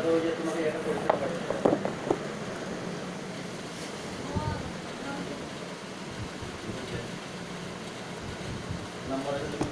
ওটা তো ওই যে তোমাকে এটা পরিষ্কার করে নাম্বার আছে তুমি